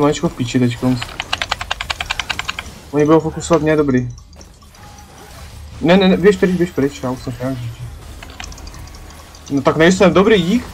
Maličko v píči teďkom. Oni budou fokusovat mě, dobrý. Ne, ne, ne, běž pryč, běž pryč, já už jsem nějak. No tak nejsem, dobrý, dík.